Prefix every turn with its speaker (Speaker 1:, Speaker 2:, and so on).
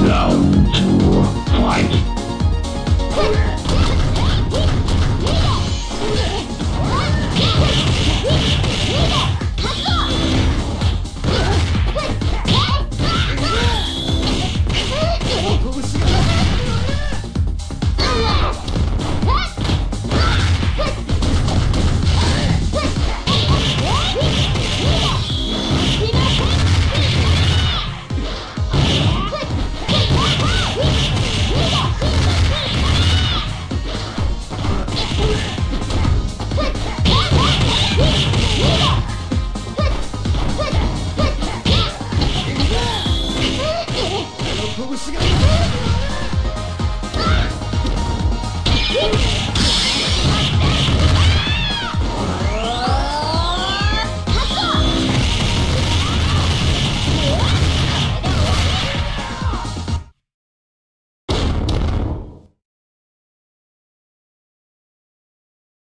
Speaker 1: Round two, fight.
Speaker 2: Woo!